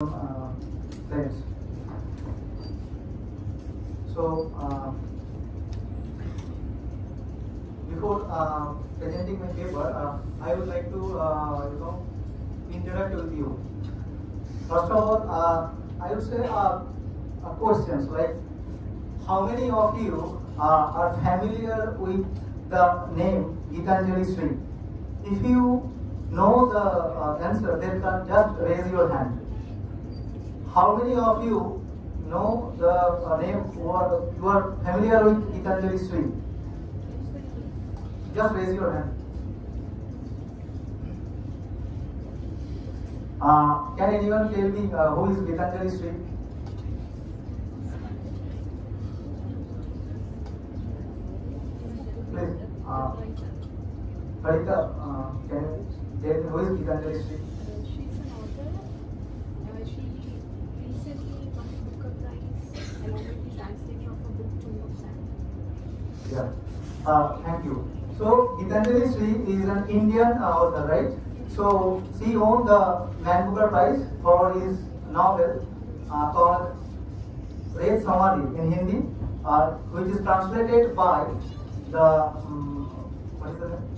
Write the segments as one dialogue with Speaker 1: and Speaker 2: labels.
Speaker 1: uh, players. So, uh, before uh, presenting my paper, uh, I would like to, uh, you know, interact with you. First of all, uh, I would say questions like, how many of you are familiar with the name Gitanjali Sri? If you know the answer, then just raise your hand. How many of you know the uh, name or you are familiar with Gitanjali Sri? Just raise your hand. Uh, can anyone tell me uh, who is Gitanjali Sri? Please. Uh, Harita, uh, can you tell me who is Gitanjali Sri? Yeah. Uh, thank you. So Gitanjali Sri is an Indian uh, author, right? So she won the Man Booker Prize for his novel uh, called Ret Samadhi in Hindi, uh, which is translated by the um, what is the name?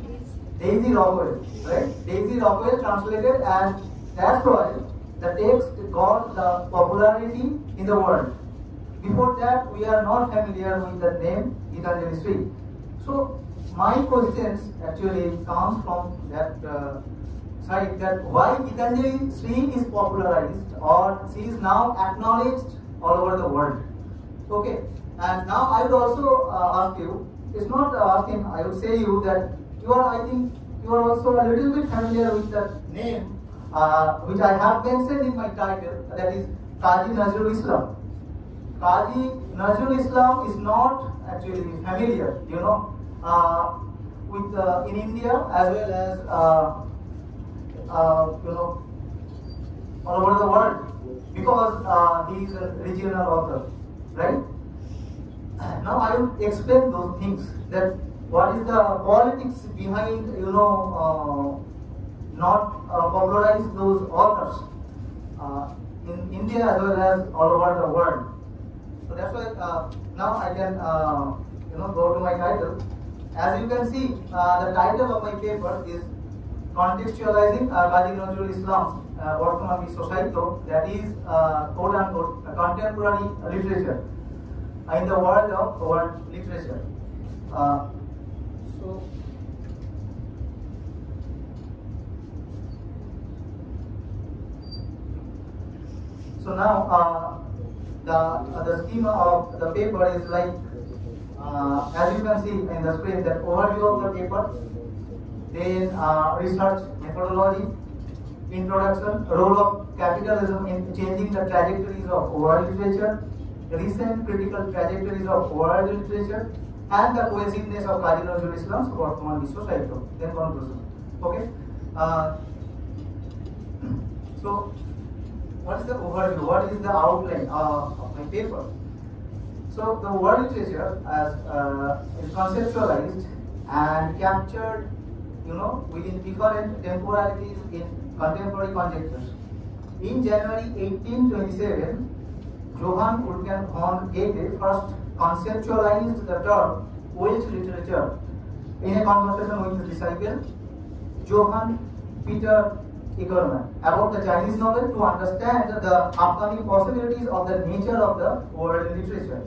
Speaker 1: Daisy Rockwell, right? Daisy Rockwell translated as that's why the text got the popularity in the world. Before that, we are not familiar with the name Gitanjali Sri. So my questions actually comes from that uh, side that why Gitanjali Sri is popularized or she is now acknowledged all over the world. Okay, and now I would also uh, ask you. It's not asking. I would say you that you are. I think you are also a little bit familiar with the name uh, which I have mentioned in my title. That is Qazi Nazrul Islam. Qazi Nazrul Islam is not actually familiar, you know, uh, with uh, in India as well as uh, uh, you know all over the world because uh, he is a regional author, right? Now I will explain those things that what is the politics behind you know uh, not popularize those authors in India as well as all over the world. That's why uh, now I can uh, you know go to my title. As you can see, uh, the title of my paper is contextualizing Qazi Nazrul Islam uh, Sahitya, that is quote unquote contemporary literature in the world of world literature. So. So now uh, the uh, the schema of the paper is like uh, as you can see in the screen that overview of the paper, then uh, research methodology, introduction, role of capitalism in changing the trajectories of world literature, recent critical trajectories of world literature, and the cohesiveness of Qazi Nazrul Islam's Bartman Sahitya. Then conclusion. Okay. Uh, so, what is the overview? What is the outline uh, of my paper? So, the world literature as uh, is conceptualized and captured, you know, within different temporalities in contemporary conjectures. In January 1827, Johann Wolfgang von Goethe first conceptualized the term Weltliteratur in a conversation with his disciple Johann Peter Eckermann about the Chinese novel to understand the upcoming possibilities of the nature of the world literature.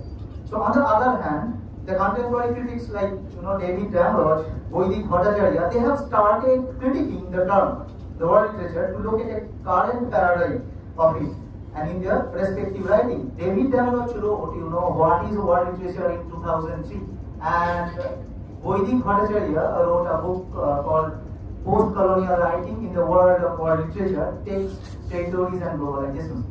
Speaker 1: So on the other hand, the contemporary critics like you know David Damrosch, Baidik Bhattacharya, they have started critiquing the term, the world literature, to look at a current paradigm of it and in their respective writing. David Damrosch wrote, you know, what is world literature in 2003 and Baidik Bhattacharya wrote a book uh, called Post-Colonial Writing in the World of World Literature, Texts Territories and Globalization.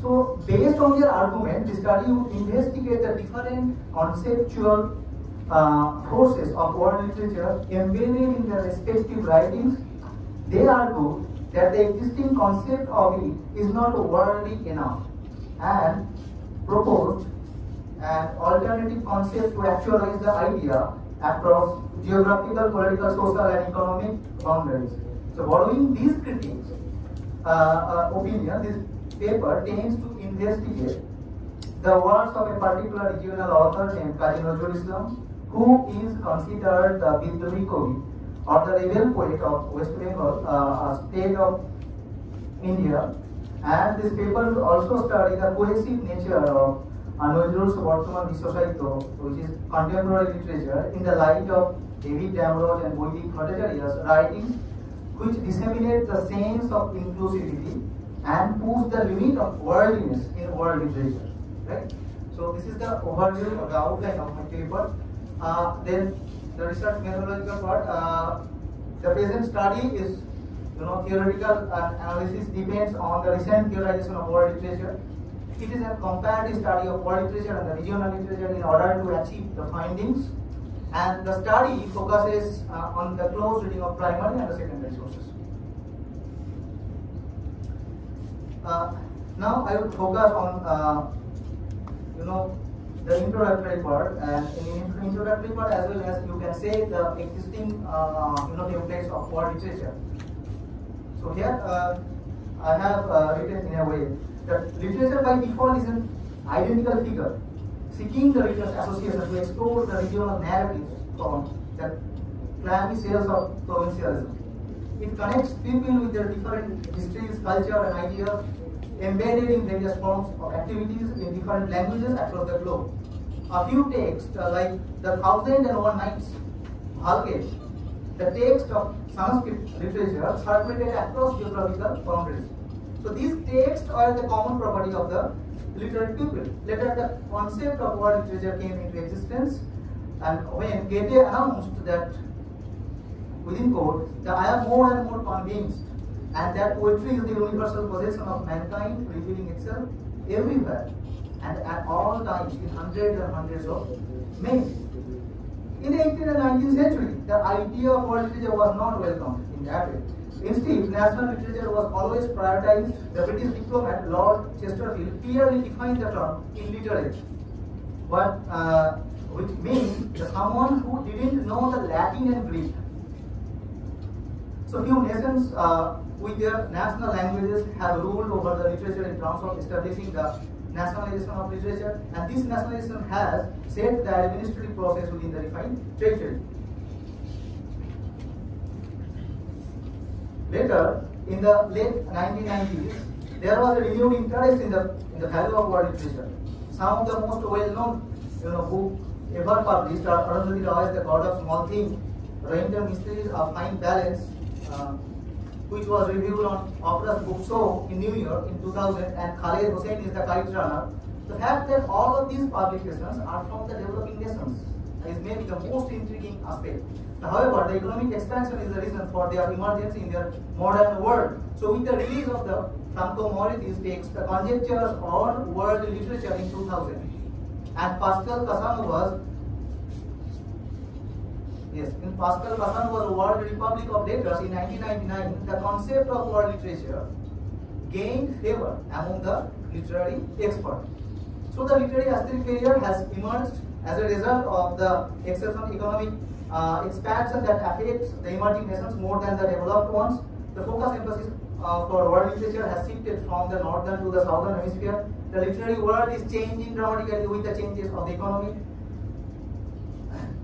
Speaker 1: So, based on their argument, the study would investigate the different conceptual uh, forces of world literature embedded in their respective writings. They argue that the existing concept of it is not worldly enough and proposed an alternative concept to actualize the idea across geographical, political, social, and economic boundaries. So, following these critiques, uh, uh, opinion, this paper tends to investigate the works of a particular regional author named Kazi Islam, who is considered the Bidrohi Kavi or the rebel poet of West Bengal, uh, state of India. And this paper also study the cohesive nature of Nazrul's Bartaman Vishwasahitya, which is contemporary literature, in the light of David Damrosch and Baidik Bhattacharya's writings, which disseminate the sense of inclusivity and push the limit of worldliness in world literature. Right? So this is the overview or the outline of my paper. Uh, then the research methodological part. Uh, the present study is, you know, theoretical analysis depends on the recent theorization of world literature. It is a comparative study of world literature and the regional literature in order to achieve the findings. And the study focuses uh, on the close reading of primary and the secondary sources. Uh, now I will focus on, uh, you know, the introductory part and in introductory part as well as you can say the existing uh, you know templates of world literature. So here uh, I have uh, written in a way that literature by default is an identical figure seeking the reader's association to explore the regional narratives from the clammy cells of provincialism. It connects people with their different histories, culture and ideas embedded in various forms of activities in different languages across the globe. A few texts uh, like the Thousand and One Nights, Bhalkesh, the text of Sanskrit literature circulated across geographical boundaries. So these texts are the common property of the literate people. Later the concept of world literature came into existence and when Goethe announced that within quote, that I am more and more convinced and that poetry is the universal possession of mankind revealing itself everywhere and at all times in hundreds and hundreds of men. In the 18th and 19th century, the idea of world literature was not welcomed in that way. Instead, national literature was always prioritized. The British diplomat Lord Chesterfield clearly defined the term illiterate, what, uh, which means someone who didn't know the Latin and Greek. So few nations uh, with their national languages have ruled over the literature in terms of establishing the nationalization of literature and this nationalization has set the administrative process within the defined territory. Later, in the late 1990s, there was a renewed interest in the in the value of world literature. Some of the most well-known, you know, who ever published are Arundhati Roy's The God of Small Things, Rohinton Mistry's A Fine Balance, uh, which was reviewed on Oprah's Book Show in New York in 2000, and Khaled Hosseini's the kite runner. The fact that all of these publications are from the developing nations is maybe the most intriguing aspect. However, the economic expansion is the reason for their emergence in their modern world. So, with the release of the Franco Moretti's text, the conjectures on world literature in 2000, and Pascale Casanova's Yes, in Pascale Casanova's World Republic of Letters in 1999, the concept of world literature gained favor among the literary experts. So the literary aesthetic career has emerged as a result of the exceptional economic uh, expansion that affects the emerging nations more than the developed ones. The focus emphasis uh, for world literature has shifted from the northern to the southern hemisphere. The literary world is changing dramatically with the changes of the economy.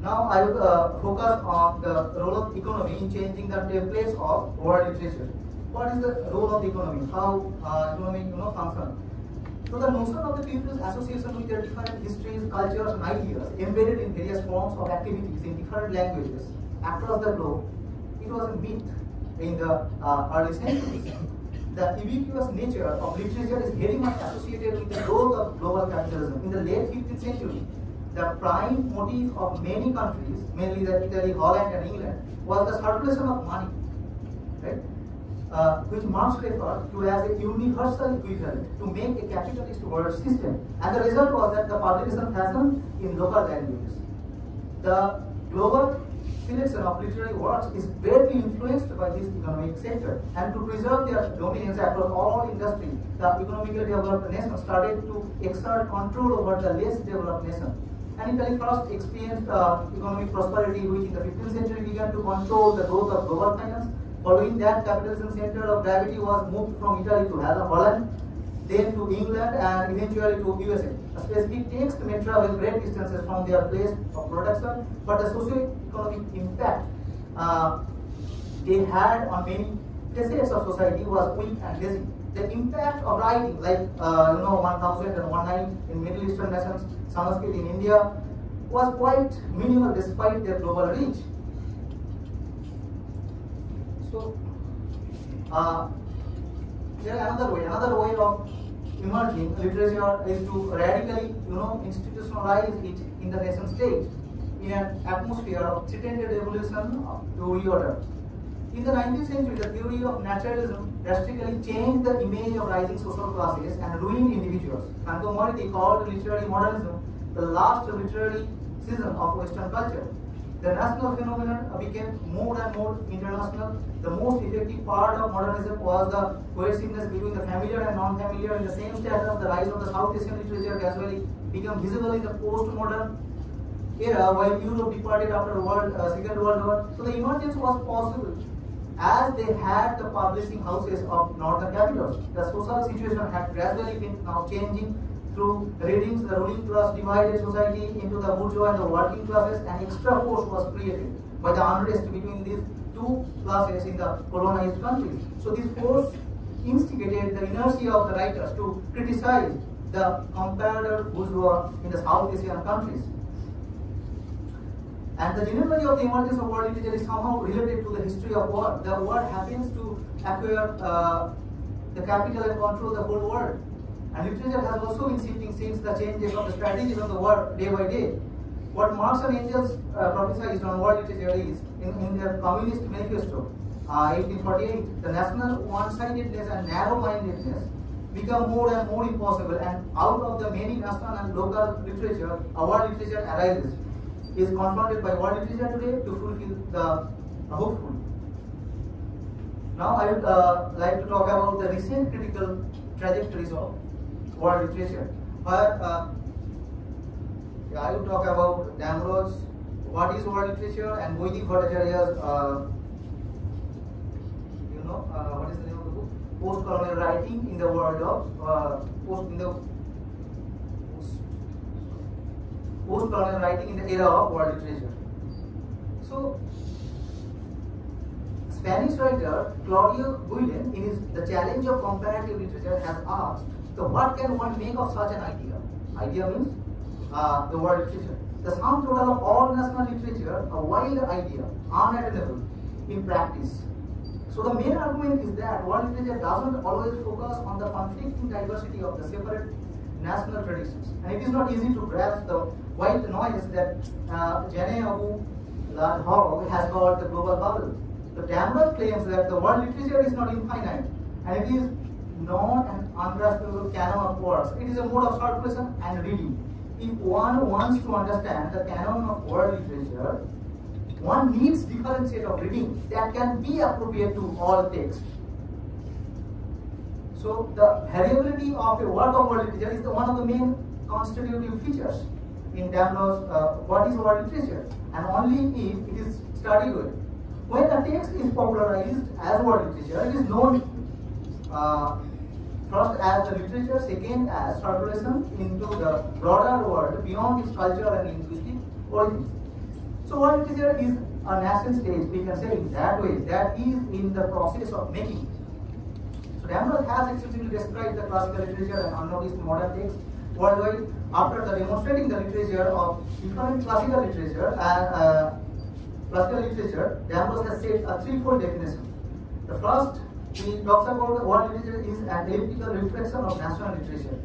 Speaker 1: Now I will uh, focus on the role of economy in changing the templates of world literature. What is the role of the economy? How uh, economy you know function? So the notion of the people's association with their different histories, cultures, and ideas embedded in various forms of activities in different languages across the globe, it was a myth in the uh, early centuries. The ubiquitous nature of literature is very much associated with the growth of global capitalism. In the late 15th century, the prime motive of many countries, mainly the Italy, Holland, and England, was the circulation of money, right? Uh, which Marx referred to as a universal equivalent to make a capitalist world system. And the result was that the publication fashion in local languages. The global selection of literary works is greatly influenced by this economic sector. And to preserve their dominance across all industries, the economically developed nations started to exert control over the less developed nations. And Italy first experienced uh, economic prosperity, which in the 15th century began to control the growth of global finance. Following that, capitalism center of gravity was moved from Italy to Holland, then to England, and eventually to USA. A specific text may travel great distances from their place of production, but the socio-economic impact uh, they had on many facets of society was weak and lazy. The impact of writing, like uh, you know, 1001 in Middle Eastern nations, Sanskrit in India, was quite minimal despite their global reach. So, uh, another way, another way of emerging literature is to radically, you know, institutionalize it in the nation state in an atmosphere of threatened evolution to reorder. In the 19th century, the theory of naturalism drastically changed the image of rising social classes and ruined individuals. Moretti called literary modernism the last literary season of Western culture. The national phenomenon became more and more international. The most effective part of modernism was the cohesiveness between the familiar and non-familiar in the same status the rise of the South Asian literature gradually became visible in the post-modern era while Europe departed after World, uh, Second World War. So the emergence was possible as they had the publishing houses of northern capitals. The social situation had gradually been now changing through readings, the ruling class divided society into the bourgeois and the working classes, and extra force was created by the unrest between these two classes in the colonized countries. So this force instigated the inertia of the writers to criticize the comprador bourgeois in the South Asian countries. And the genealogy of the emergence of world literature is somehow related to the history of war. The war happens to acquire uh, the capital and control the whole world. And literature has also been shifting since the changes of the strategies of the world day by day. What Marx and Engels uh, prophesied on world literature is, in, in their Communist Manifesto, uh, 1848, the national one-sidedness and narrow-mindedness become more and more impossible and out of the many national and local literature, world literature arises, is confronted by world literature today to fulfill the hopeful. Now I would uh, like to talk about the recent critical trajectories of world literature. But uh, I will talk about Damrosch, what is world literature, and Baidik Bhattacharya's, uh, you know, uh, what is the name of the book? Post-colonial writing in the world of uh, post in the post-colonial writing in the era of world literature. So, Spanish writer Claudio Guillen, in his The Challenge of Comparative Literature, has asked so what can one make of such an idea? Idea means uh, the world literature. The sum total of all national literature, a wild idea, unattainable in practice. So the main argument is that world literature doesn't always focus on the conflicting diversity of the separate national traditions. And it is not easy to grasp the white noise that uh, Jane Abu Hogg has called the global bubble. The Damrosch claims that the world literature is not infinite and it is not an ungraspable canon of words. It is a mode of circulation and reading. If one wants to understand the canon of world literature, one needs different set of reading that can be appropriate to all texts. So the variability of a work of world literature is the, one of the main constitutive features in terms of uh, what is world literature and only if it is studied well. When the text is popularized as world literature, it is known uh, first as the literature, second as circulation into the broader world beyond its cultural and linguistic origins. So world literature is a nascent stage, we can say in that way, that is in the process of making. So Damrosch has extensively described the classical literature and unnoticed modern texts worldwide after the demonstrating the literature of different classical literature and uh, classical literature, Damrosch has said a threefold definition. The first he talks about the world literature is an elliptical reflection of national literature.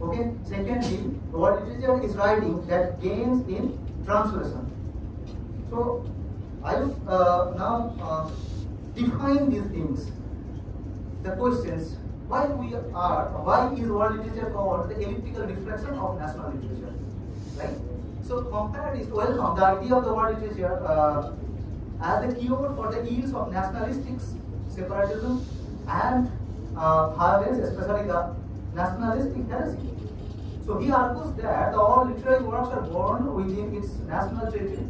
Speaker 1: Okay. Secondly, world literature is writing that gains in translation. So I will uh, now uh, define these things. The questions why we are why is world literature called the elliptical reflection of national literature, right? So comparatists welcome the idea of the world literature uh, as the keyword for the ills of nationalistics separatism and uh, violence, especially the nationalistic heresy. So he argues that all literary works are born within its national territory.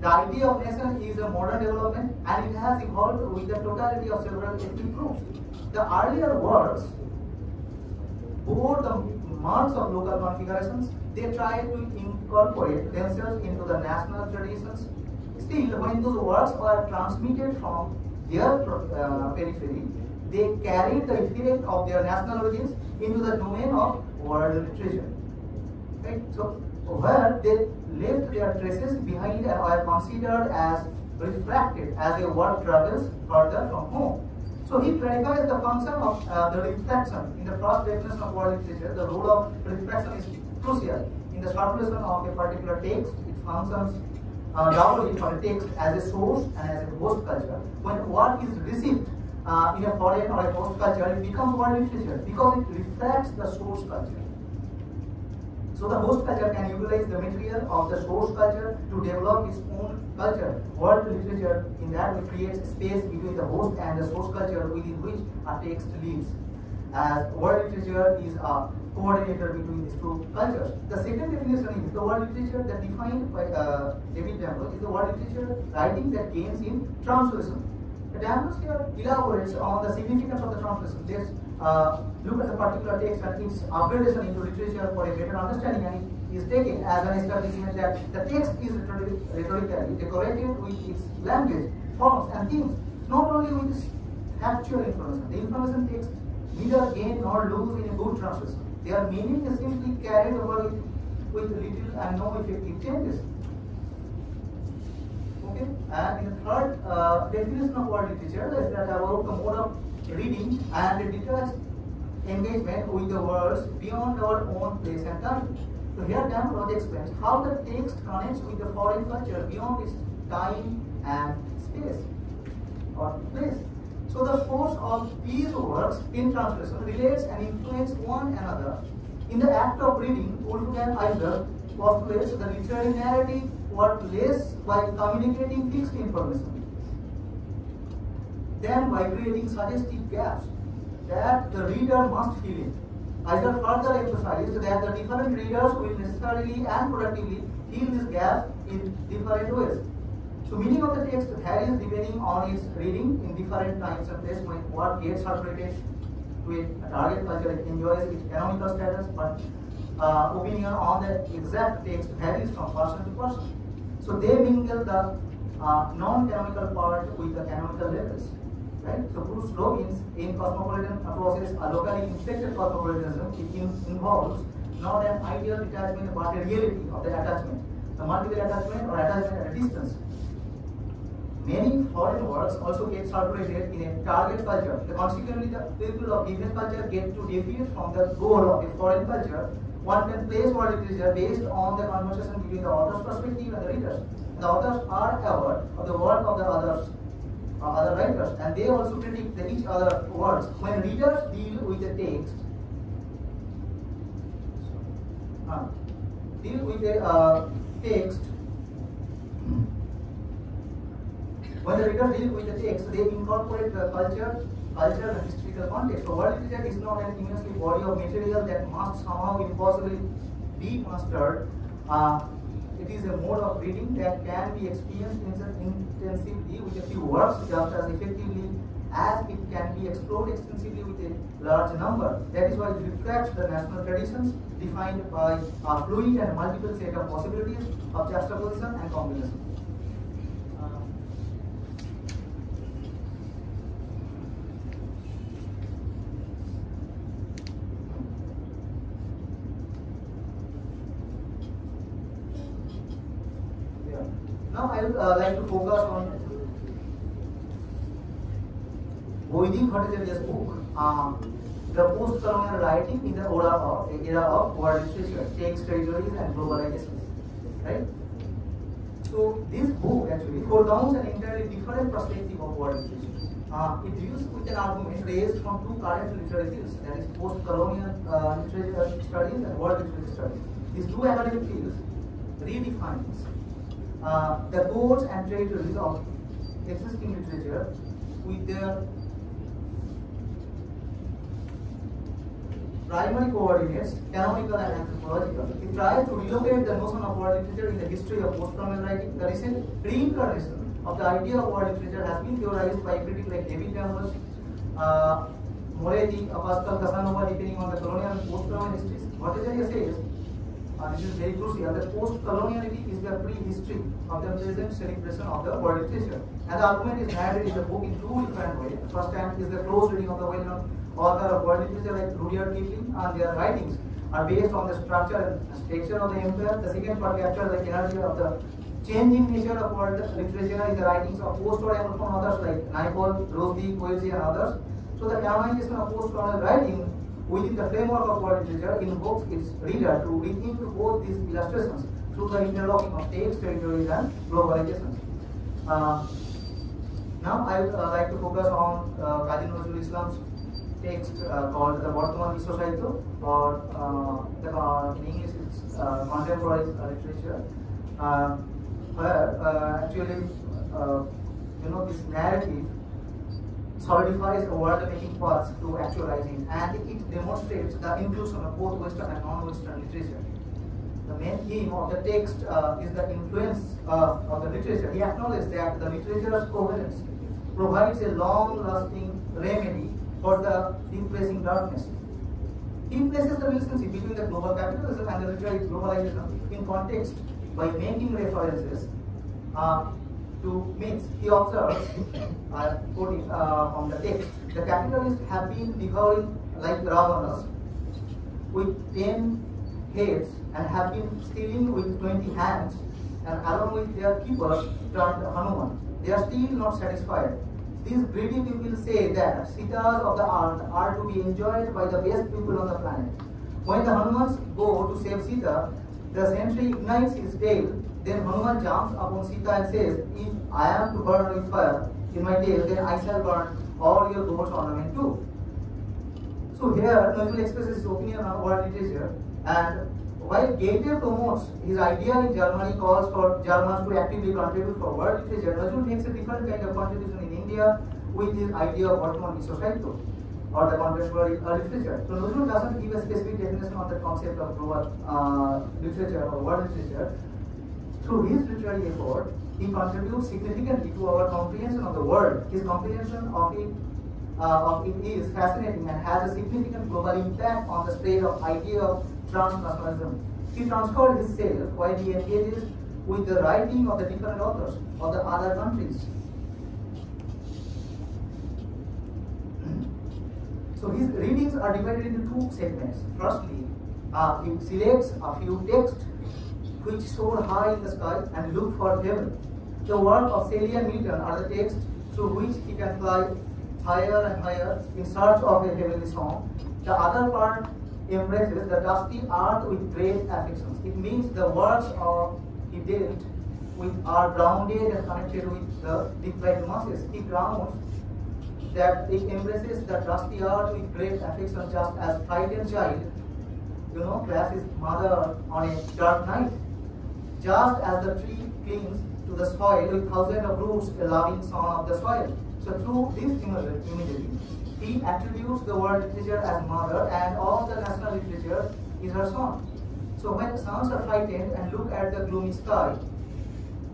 Speaker 1: The idea of nation is a modern development and it has evolved with the totality of several ethnic groups. The earlier works bore the marks of local configurations. They tried to incorporate themselves into the national traditions. Still, when those works were transmitted from their uh, periphery, they carried the effect of their national origins into the domain of world literature. Right? So, where they left their traces behind and are considered as refracted as a word travels further from home. So he clarifies the function of uh, the reflection. In the first definition of world literature, the role of reflection is crucial. In the circulation of a particular text, it functions uh, doubly for a text as a source and as a host culture. When work is received uh, in a foreign or a host culture, it becomes world literature because it reflects the source culture. So the host culture can utilize the material of the source culture to develop its own culture. World literature in that way creates space between the host and the source culture within which a text lives. As world literature is a coordinator between these two cultures. The second definition is the world literature that defined by uh, David Damrosch is the world literature writing that gains in translation. Damrosch here elaborates on the significance of the translation. Let's uh, look at the particular text and its upgradation into literature for a better understanding and taken as an establishment that the text is rhetorically decorated with its language, forms and themes, not only with its actual information. The information text neither gain nor lose in a good translation. Their meaning is simply carried over with, little and no effective changes. Okay? And the third uh, definition of world literature is that about the mode of reading and detached engagement with the words beyond our own place and time. So here Damrosch explains how the text connects with the foreign culture beyond its time and space or place. So the force of these works in translation relates and influences one another. In the act of reading, Wolfgang Iser postulates the literary narrative work less by communicating fixed information than by creating suggestive gaps that the reader must fill in. Iser further emphasized that the different readers will necessarily and productively fill these gaps in different ways. So meaning of the text varies depending on its reading in different times and places when what gets circulated to a target culture enjoys its canonical status, but uh, opinion on the exact text varies from person to person. So they mingle the uh, non-canonical part with the canonical levels. Right? So Bruce Robbins in cosmopolitan process a locally inflected cosmopolitanism it in, involves not an ideal detachment but a reality of the attachment. The multiple attachment or attachment at a distance. Many foreign works also get circulated in a target culture. The consequently, the people of given culture get to deviate from the goal of the foreign culture. One can place world literature based on the conversation between the author's perspective and the readers. The authors are aware of the work of the others, uh, other writers, and they also predict the each other words. When readers deal with the text, uh, deal with the uh, text when the reader deals with the text, they incorporate the culture, culture and historical context. So world literature is not an immensely body of material that must somehow impossibly be mastered. Uh, it is a mode of reading that can be experienced intensively with a few works just as effectively as it can be explored extensively with a large number. That is why it reflects the national traditions defined by a fluid and multiple set of possibilities of juxtaposition and combination. Uh, like to focus on Baidik Bhattacharya's book, um, the post-colonial writing in the era of, era of world literature, texts territories and globalization. Right? So this book actually foregrounds an entirely different perspective of world literature. Uh, it deals with an argument raised from two current literary fields, that is post-colonial uh, literature studies and world literature studies. These two academic fields redefines uh, the codes and territories of existing literature with their primary coordinates, canonical and anthropological. He tries to relocate the notion of world literature in the history of post-colonial writing. The recent reincarnation of the idea of world literature has been theorized by critics like David Campbell, uh, Moretti, Pascale Casanova, depending on the colonial and post-colonial histories. Bhattacharya says, uh, this is very crucial, The post-coloniality is the pre-history of the present celebration of the world literature. And the argument is narrated in the book in two different ways. First hand is the close reading of the well-known author of world literature like Rudyard Kipling and their writings are based on the structure and structure of the empire. The second part captures the energy of the changing nature of world literature in the writings of Anglophone authors like Naipaul, Rushdie, Poesy and others. So the canonization of post-colonial writing within the framework of world literature invokes its reader to rethink both these illustrations through the interlocking of text, territories and globalizations. Uh, now I would uh, like to focus on uh, Nazrul Islam's text uh, called the Bartaman Vishwa Sahitya or uh, the, uh, in English it's uh, contemporary literature where actually you know this narrative solidifies a world making paths to actualizing and it demonstrates the inclusion of both Western and non-Western literature. The main theme of the text uh, is the influence uh, of the literature. He acknowledges that the literature's coherence provides a long-lasting remedy for the depressing darkness. He places the relationship between the global capitalism and the literary globalization in context by making references uh, to myths. He observes, uh, quoting uh, from the text, the capitalists have been devouring like Ravanas with 10 heads and have been stealing with 20 hands and along with their keepers turned Hanuman. They are still not satisfied. These greedy people say that sitas of the earth are to be enjoyed by the best people on the planet. When the Hanumans go to save Sita, the sentry ignites his tail. Then Hanuman jumps upon Sita and says, If I am to burn with fire in my tail, then I shall burn all your goats ornament too. So here, Nazrul expresses his opinion on world literature and while Goethe promotes his idea in Germany calls for Germans to actively contribute for world literature, Nazrul makes a different kind of contribution in India with his idea of Vartman Vishwa or the contemporary literature. So Nazrul doesn't give a specific definition of the concept of global uh, literature or world literature. Through his literary effort, he contributes significantly to our comprehension of the world. His comprehension of it uh, of it is fascinating and has a significant global impact on the spread of idea of transnationalism. He transferred himself while he engages with the writing of the different authors of the other countries. So his readings are divided into two segments. Firstly, uh, he selects a few texts which soar high in the sky and look for heaven. The work of and Milton are the texts through which he can fly higher and higher in search of a heavenly song. The other part embraces the dusty earth with great affections. It means the works of he dealt with are grounded and connected with the different masses. He grounds that it embraces the dusty earth with great affection just as frightened child, you know, grabs his mother on a dark night. Just as the tree clings to the soil with thousands of roots, a loving son of the soil. So through this imagery, he attributes the world literature as mother and all the national literature is her son. So when sons are frightened and look at the gloomy sky,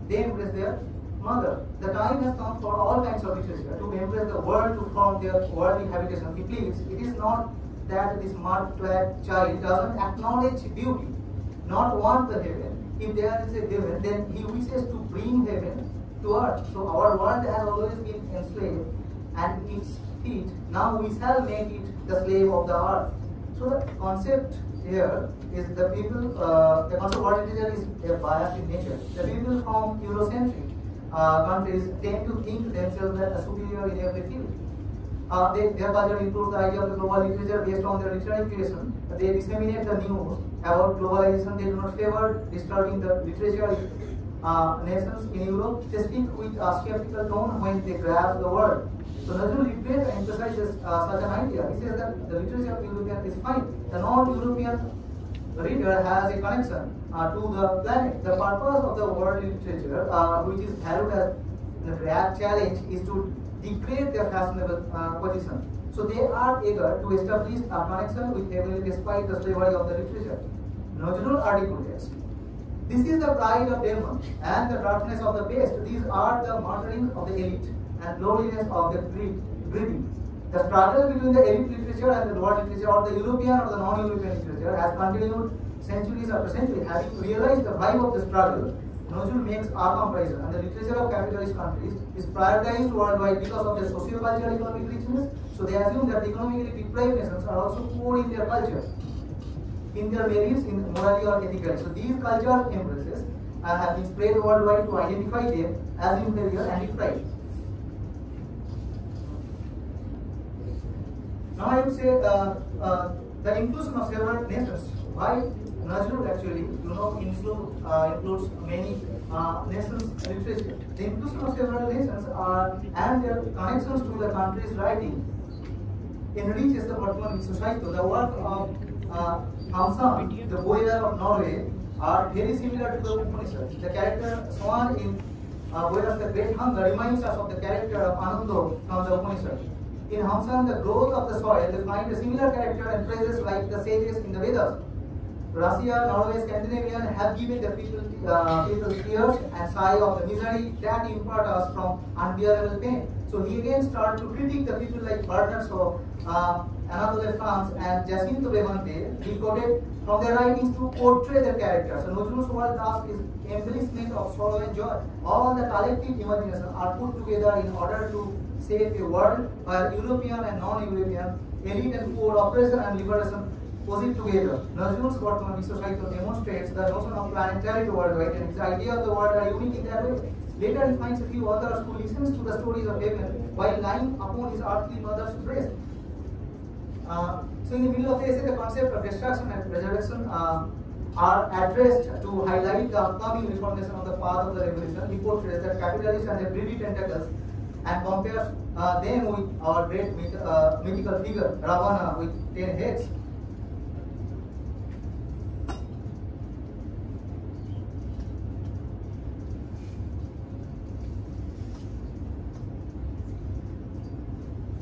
Speaker 1: they embrace their mother. The time has come for all kinds of literature to embrace the world to form their worldly habitation. He pleads, it is not that this mud-clad child doesn't acknowledge beauty, not want the heaven. If there is a heaven, then he wishes to bring heaven to earth. So our world has always been enslaved and its feet, now we shall make it the slave of the earth. So the concept here is the people, uh, the concept of world literature is a bias in nature. The people from Eurocentric uh, countries tend to think themselves as superior in every field. Uh, they, their culture includes the idea of the global literature based on their literary creation. They disseminate the news about globalization. They do not favor disturbing the literature uh, nations in Europe. They speak with a skeptical tone when they grasp the word. So Nazrul Literature emphasizes uh, such an idea. He says that the literature of European is fine. The non-European reader has a connection uh, to the planet. The purpose of the world literature, uh, which is valued as the great challenge, is to degrade their fashionable uh, position. So they are eager to establish a connection with heaven despite the slavery of the literature. Nazrul articulates. This is the pride of demon and the darkness of the beast. These are the murdering of the elite and lowliness of the greedy. The struggle between the elite literature and the lower literature, or the European or the non-European literature, has continued centuries after centuries. Having realized the vibe of the struggle, Nazrul makes a comparison, and the literature of capitalist countries is prioritized worldwide because of their socio-cultural economic richness. So they assume that economically deprived nations are also poor in their culture, in their beliefs, in morality or ethical. So these cultural impulses uh, have been spread worldwide to identify them as inferior and deprived. Now I would say uh, uh, the inclusion of several nations. Why Nazrul actually, you know, uh, includes many uh, nations. The inclusion of several nations are and their connections to the country's writing enriches the Vartman Sahitya. The work of uh, the Bojer of Norway, are very similar to the Upanishad. The character Swan in uh, Bojer of the Great Hunger reminds us of the character of Anando from the Upanishad. In Hamsun, the growth of the soil, they find a similar character and phrases like the sages in the Vedas. Russia, Norway, Scandinavian have given the people, uh, tears and sigh of the misery that impart us from unbearable pain. So he again started to critique the people like Bernard Shaw, uh, Anatole France and Jacinto Benavente, he quoted from their writings to portray their characters. So world task is embellishment of sorrow and joy. All the collective imagination are put together in order to save a world where European and non-European, elite and poor, oppression and liberation posit together. Nazrul's Vartman Vishwa demonstrates the notion of planetary worldwide and his idea of the world are unique in that way. Later he finds a few others who listens to the stories of heaven while lying upon his earthly mother's breast. Uh, so in the middle of the essay, the concept of destruction and resurrection uh, are addressed to highlight the upcoming reformation of the path of the revolution. He portrays that capitalists and their greedy tentacles and compares uh, them with our great myth, uh, mythical figure Ravana with ten heads.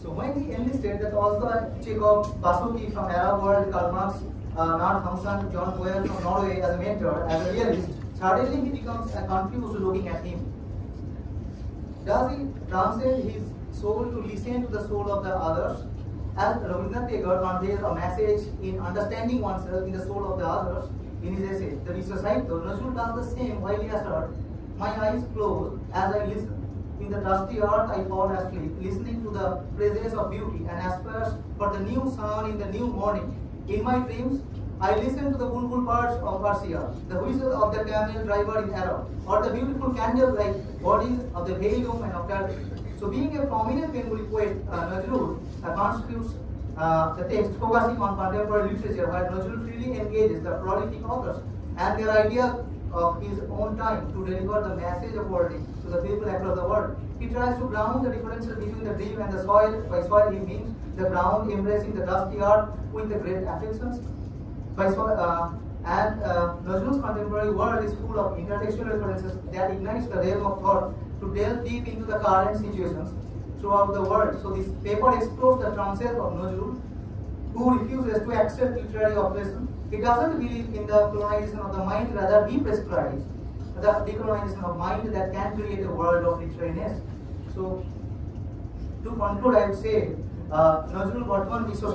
Speaker 1: So when he enlisted, that also Chekhov, Vasuki from Arab world, Karl Marx, uh, Nard Johan Bojer from Norway as a mentor, as a realist, suddenly he becomes confused looking at him. Does he transcend his soul to listen to the soul of the others? As Rabindranath Tagore conveys a message in understanding oneself in the soul of the others in his essay, The Vishwa Nazrul does the same while he asserts, My eyes close as I listen. In the dusty earth I fall asleep, listening to the praises of beauty and aspires for the new sun in the new morning. In my dreams, I listen to the bulbul birds of Persia, the whistle of the camel driver in Arab, or the beautiful candle-like bodies of the Helium and of Turkey. So being a prominent Bengali poet, uh, Nazrul uh, constitutes uh, the text focusing on contemporary literature, where Nazrul freely engages the prolific authors and their idea of his own time to deliver the message of wording to the people across the world. He tries to ground the differential between the dream and the soil. By soil, he means the ground embracing the dusty earth with the great affections. By soil, uh, and uh, contemporary world is full of intertextual references that ignites the realm of thought to delve deep into the current situations throughout the world. So this paper explores the transcendence of Nazrul, who refuses to accept literary oppression he doesn't believe in the colonization of the mind, rather he prescribes the decolonization of mind that can create a world of literariness. So, to conclude, I would say uh, Nazrul Vartman Vishwa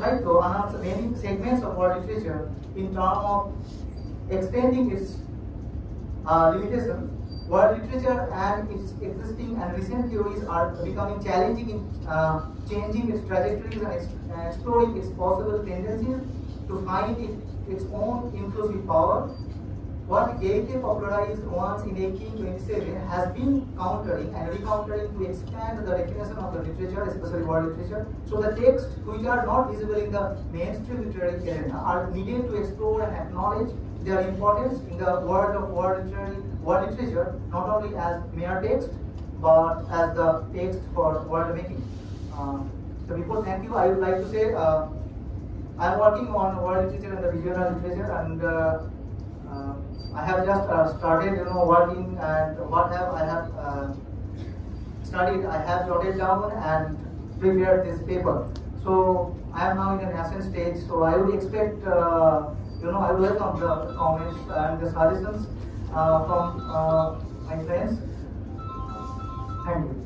Speaker 1: announced many segments of world literature in terms of extending its uh, limitation. World literature and its existing and recent theories are becoming challenging in uh, changing its trajectories and exploring its possible tendencies to find it its own inclusive power. What Goethe popularized once in 1827 has been countering and recountering to expand the recognition of the literature, especially world literature. So the texts which are not visible in the mainstream literary arena are needed to explore and acknowledge their importance in the world of world, literary, world literature, not only as mere text, but as the text for world making. Uh, so before thank you, I would like to say uh, I'm working on world literature and the regional literature, and uh, uh, I have just uh, started, you know, working and what have I have studied. I have jotted down and prepared this paper. So I am now in an nascent stage. So I would expect, uh, you know, I welcome the comments and the suggestions uh, from uh, my friends. Thank you.